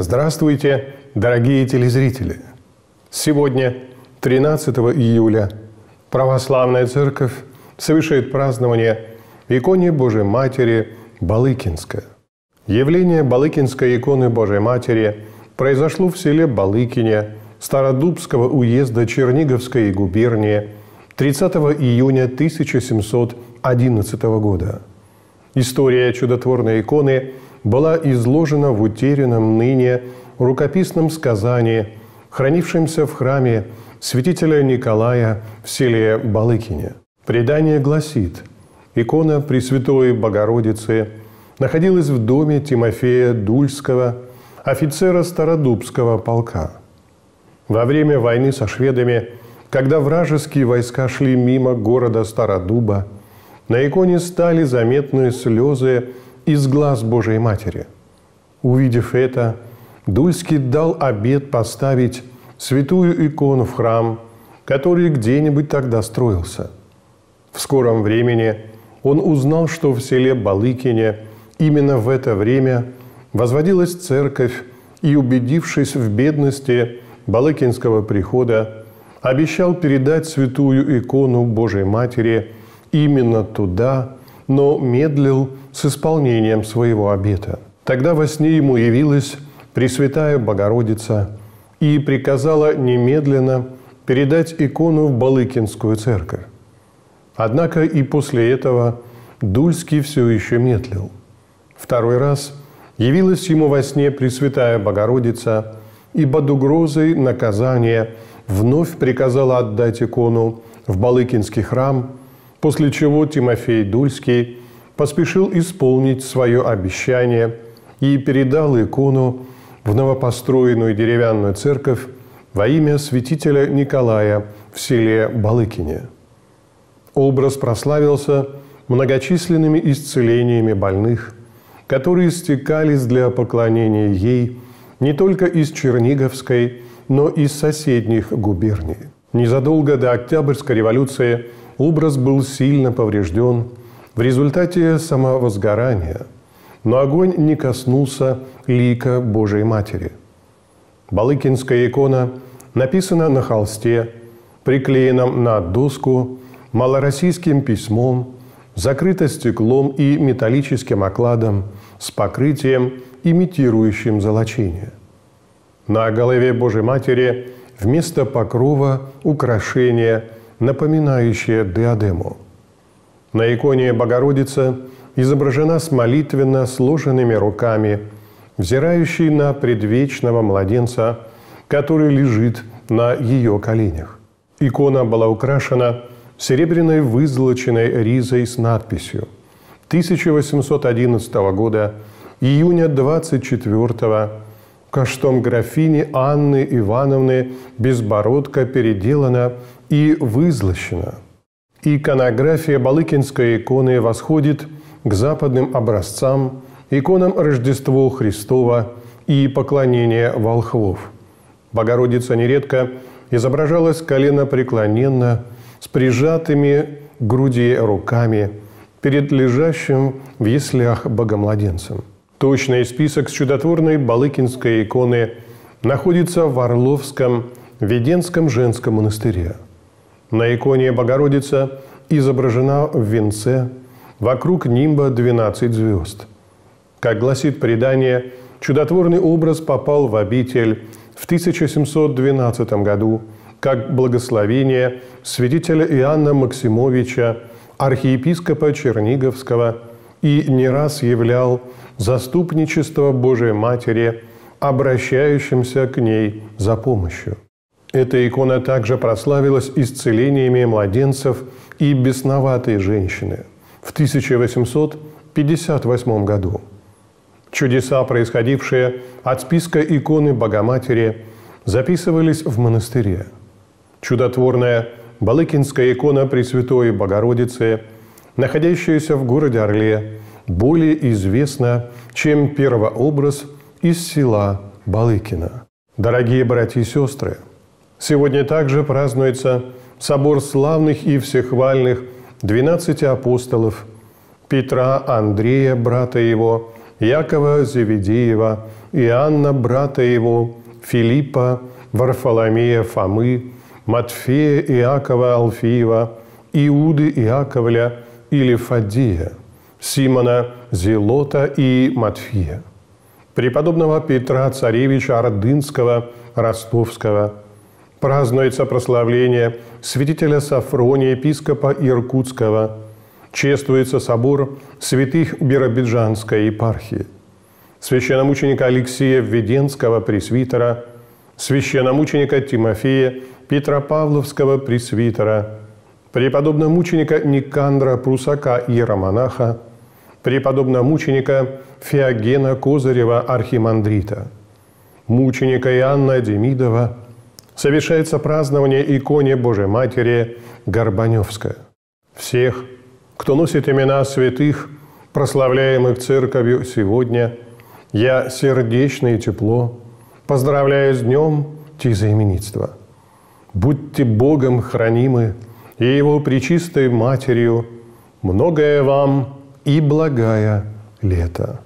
Здравствуйте, дорогие телезрители! Сегодня, 13 июля, Православная Церковь совершает празднование иконе Божьей Матери Балыкинская. Явление Балыкинской иконы Божьей Матери произошло в селе Балыкине Стародубского уезда Черниговской губернии 30 июня 1711 года. История чудотворной иконы была изложена в утерянном ныне рукописном сказании, хранившемся в храме святителя Николая в селе Балыкине. Предание гласит, икона Пресвятой Богородицы находилась в доме Тимофея Дульского, офицера Стародубского полка. Во время войны со шведами, когда вражеские войска шли мимо города Стародуба, на иконе стали заметны слезы из глаз Божией Матери. Увидев это, Дульский дал обет поставить святую икону в храм, который где-нибудь тогда строился. В скором времени он узнал, что в селе Балыкине именно в это время возводилась церковь, и, убедившись в бедности Балыкинского прихода, обещал передать святую икону Божией Матери именно туда, но медлил с исполнением своего обета. Тогда во сне ему явилась Пресвятая Богородица и приказала немедленно передать икону в Балыкинскую церковь. Однако и после этого Дульский все еще медлил. Второй раз явилась ему во сне Пресвятая Богородица и под угрозой наказания вновь приказала отдать икону в Балыкинский храм, после чего Тимофей Дульский поспешил исполнить свое обещание и передал икону в новопостроенную деревянную церковь во имя святителя Николая в селе Балыкине. Образ прославился многочисленными исцелениями больных, которые стекались для поклонения ей не только из Черниговской, но и из соседних губерний. Незадолго до Октябрьской революции образ был сильно поврежден в результате самовозгорания, но огонь не коснулся лика Божией Матери. Балыкинская икона написана на холсте, приклеенном на доску малороссийским письмом, закрыта стеклом и металлическим окладом с покрытием, имитирующим золочение. На голове Божьей Матери вместо покрова украшение, напоминающее диадему – на иконе Богородица изображена с молитвенно сложенными руками, взирающей на предвечного младенца, который лежит на ее коленях. Икона была украшена серебряной вызолоченной ризой с надписью 1811 года, июня 24 каштом графини Анны Ивановны Безбородко переделана и вызлощена – Иконография Балыкинской иконы восходит к западным образцам, иконам Рождества Христова и поклонения волхвов. Богородица нередко изображалась колено преклоненно, с прижатыми к груди руками перед лежащим в яслях богомладенцем. Точный список чудотворной Балыкинской иконы находится в Орловском Веденском женском монастыре – на иконе Богородица изображена в венце, вокруг нимба 12 звезд. Как гласит предание, чудотворный образ попал в обитель в 1712 году как благословение святителя Иоанна Максимовича, архиепископа Черниговского, и не раз являл заступничество Божией Матери, обращающимся к ней за помощью. Эта икона также прославилась исцелениями младенцев и бесноватой женщины в 1858 году. Чудеса, происходившие от списка иконы Богоматери, записывались в монастыре. Чудотворная Балыкинская икона Пресвятой Богородицы, находящаяся в городе Орле, более известна, чем первообраз из села Балыкина. Дорогие братья и сестры, Сегодня также празднуется собор славных и всехвальных двенадцати апостолов Петра, Андрея, брата его, Якова Завидеева, Иоанна, брата его, Филиппа, Варфоломея, Фомы, Матфея, Иакова, Алфиева, Иуды, Иаковля или Фадия, Симона, Зелота и Матфия, преподобного Петра Царевича Ордынского, Ростовского, празднуется прославление святителя Сафрония, епископа Иркутского, чествуется собор святых Биробиджанской епархии, священномученика Алексея Введенского, пресвитера, священномученика Тимофея, Петропавловского пресвитера, преподобного мученика Никандра Прусака иеромонаха, преподобного мученика Феогена Козырева архимандрита, мученика Иоанна Демидова – совершается празднование иконе Божьей Матери Горбаневская. Всех, кто носит имена святых, прославляемых Церковью сегодня, я сердечно и тепло поздравляю с днем тизаименитства. Будьте Богом хранимы и Его причистой Матерью, многое вам и благая лето.